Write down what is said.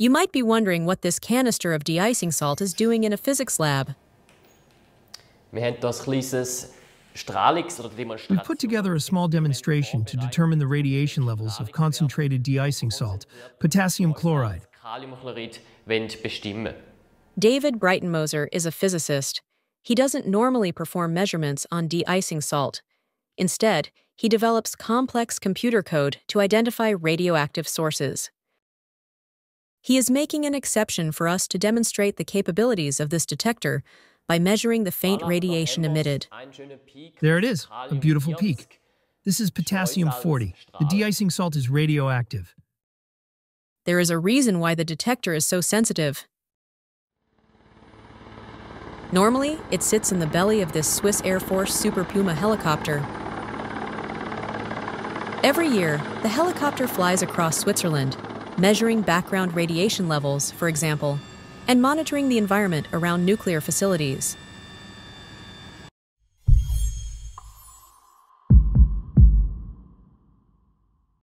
You might be wondering what this canister of de-icing salt is doing in a physics lab. Wir haben hier ein kleines Strahlungs- oder We Demonstration. put together a small demonstration to determine the radiation levels of concentrated de-icing salt, potassium chloride. Kaliumchlorid wollen bestimmen. David Breitenmoser is a physicist. He doesn't normally perform measurements on de-icing salt. Instead, he develops complex computer code to identify radioactive sources. He is making an exception for us to demonstrate the capabilities of this detector by measuring the faint ah, radiation emitted. Ein schöner Peak. There it is, a beautiful peak. This is potassium 40. The de-icing salt is radioactive. There is a reason why the detector is so sensitive. Normally, it sits in the belly of this Swiss Air Force Super Puma helicopter. Every year, the helicopter flies across Switzerland, measuring background radiation levels, for example, and monitoring the environment around nuclear facilities.